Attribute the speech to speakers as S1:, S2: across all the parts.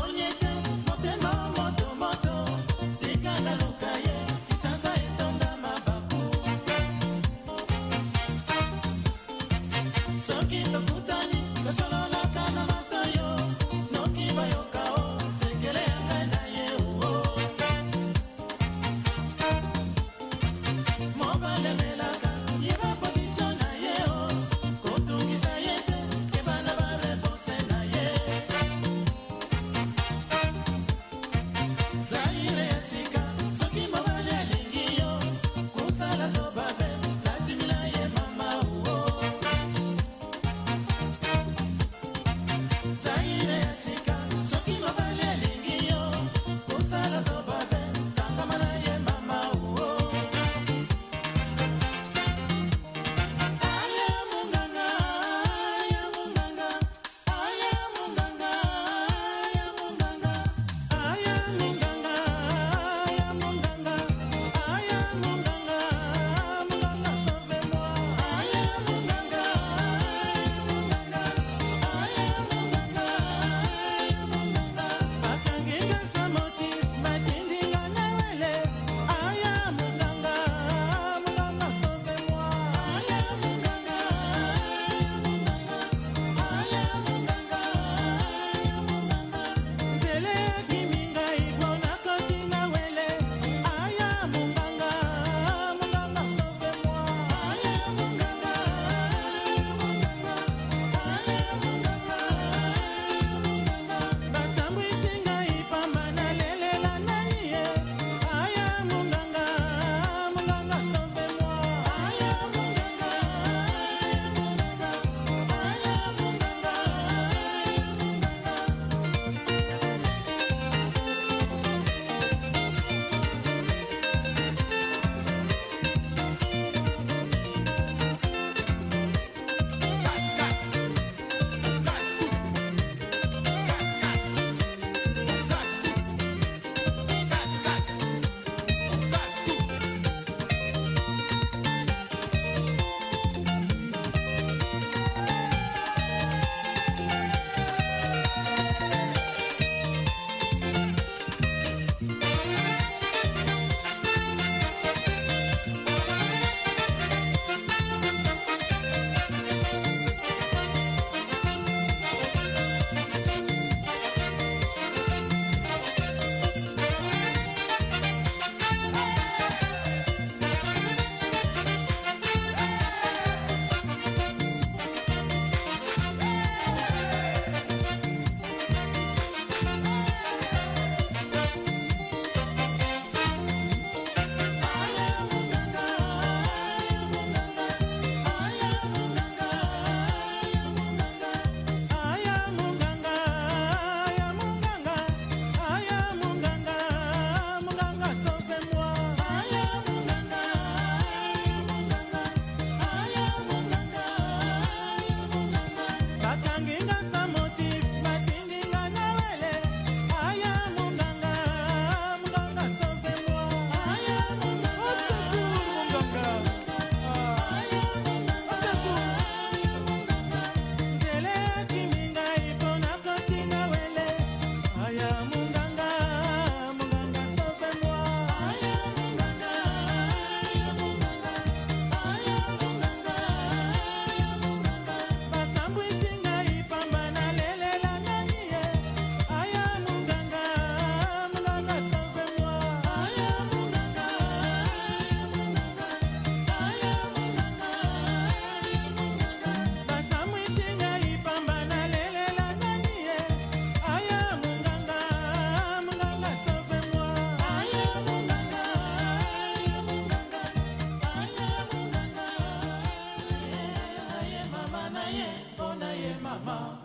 S1: soñé mama.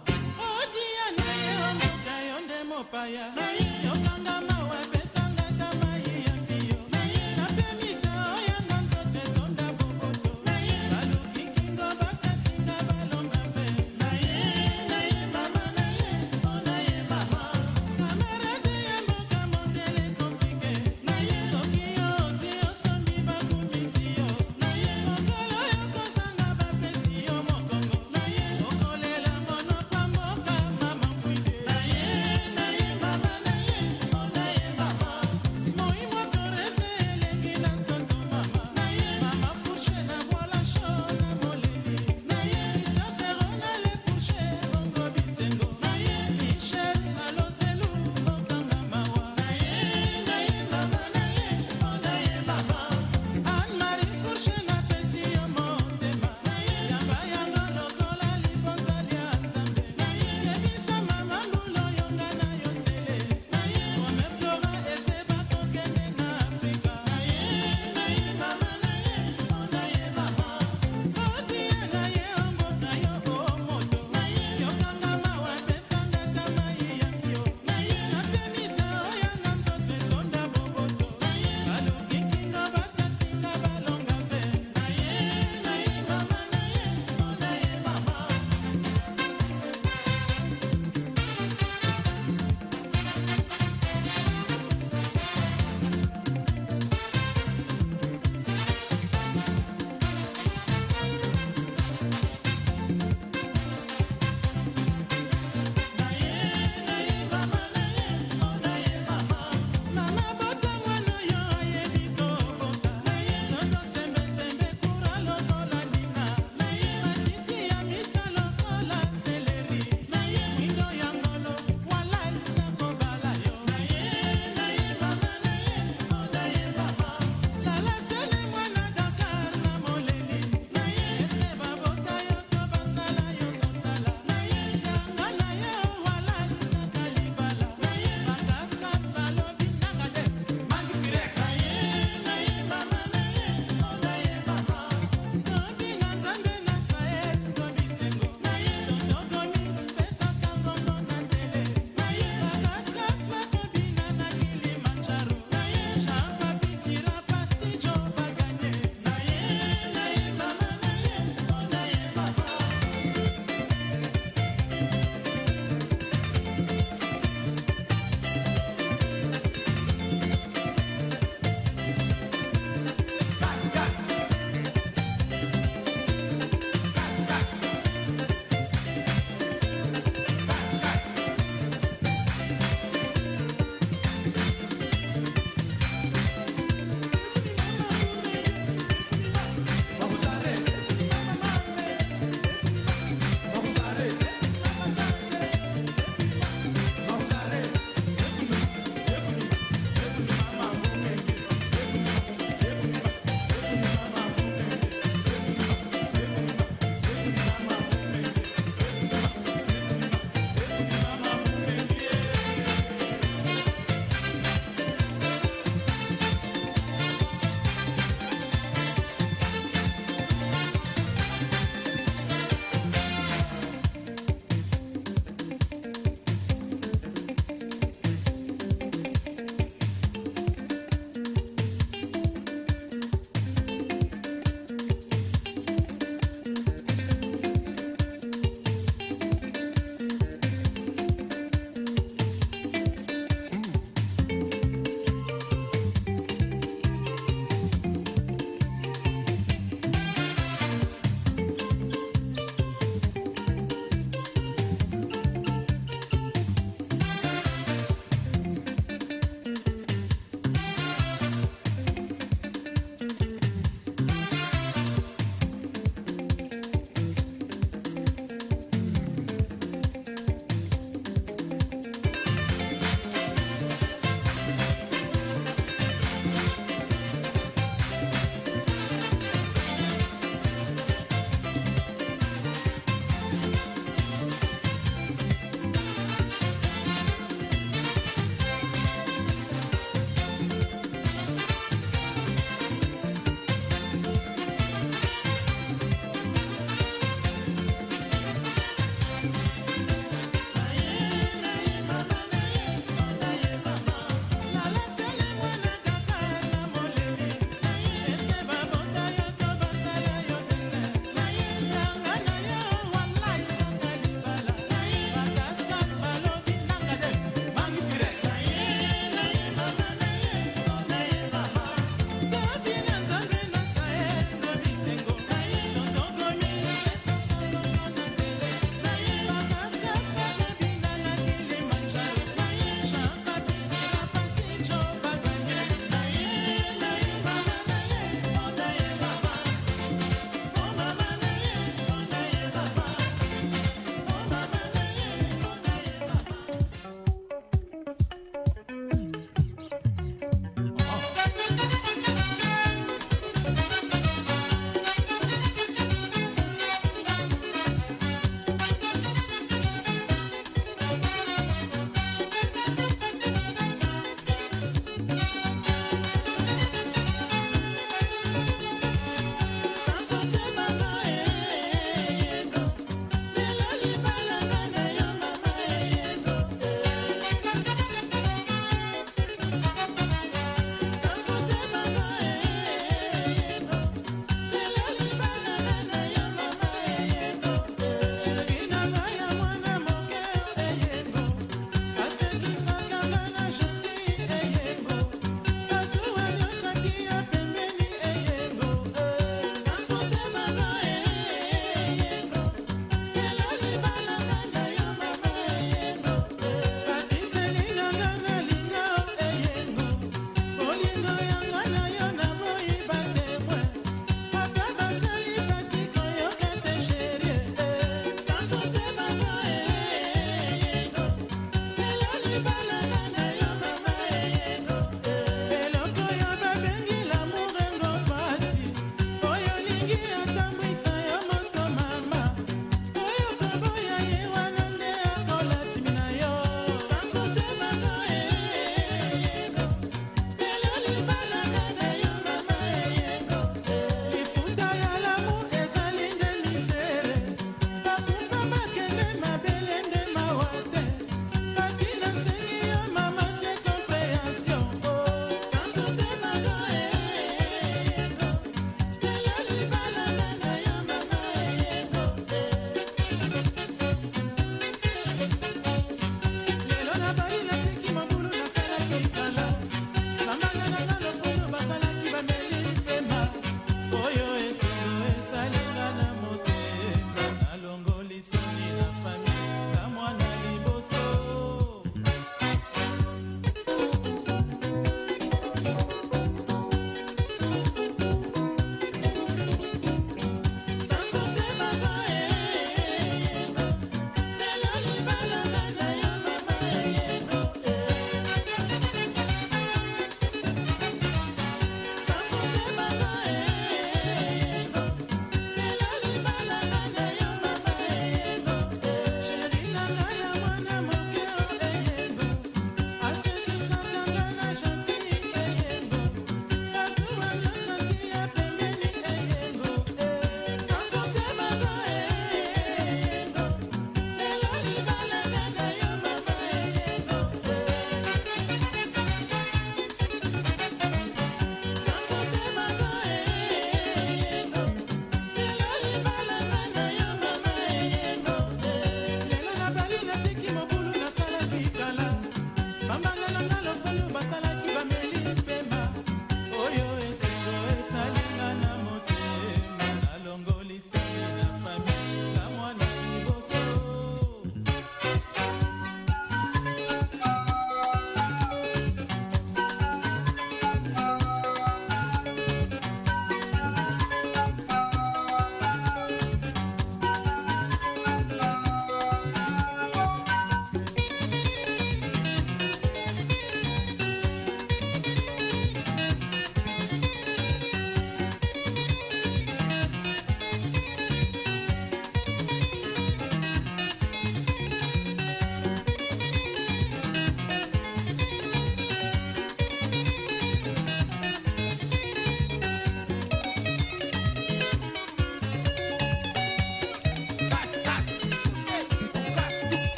S1: Odi anayo mutayo ndemopaya.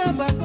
S2: Kaka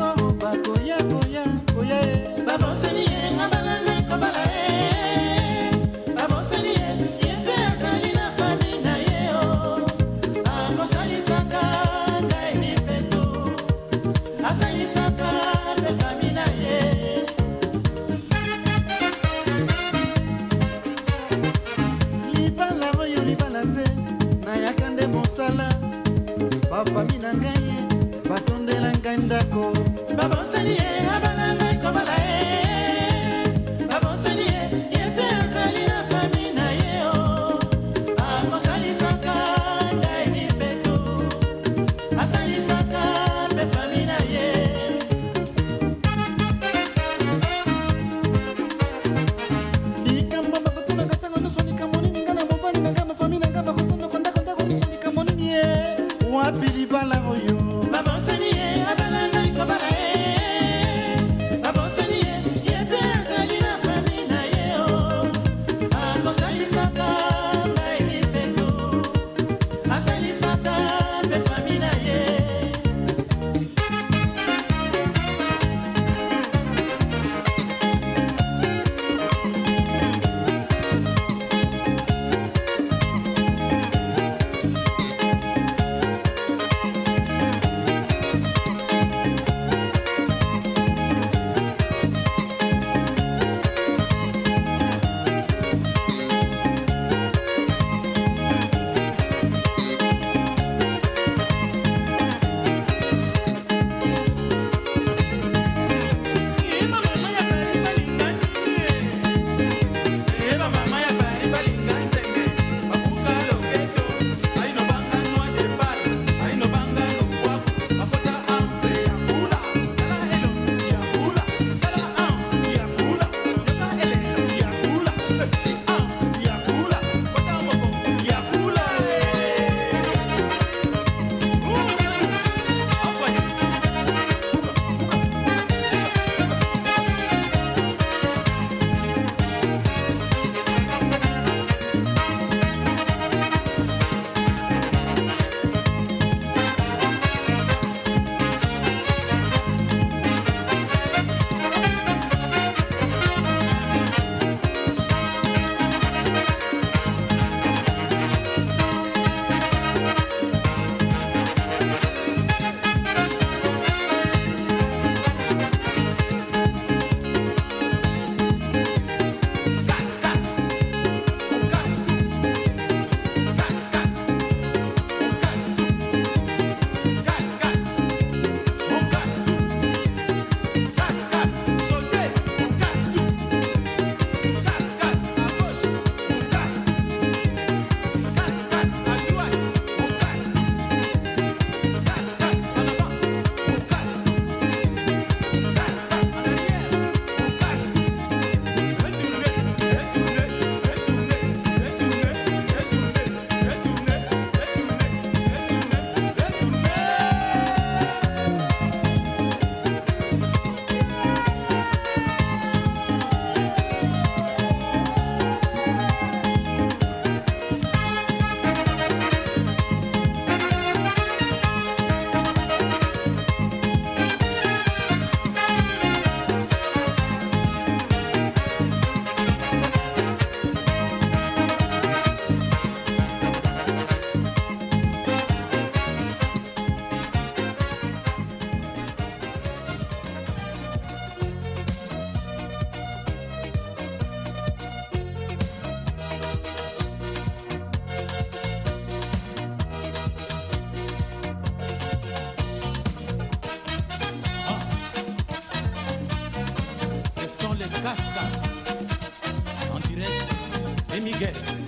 S1: yeah.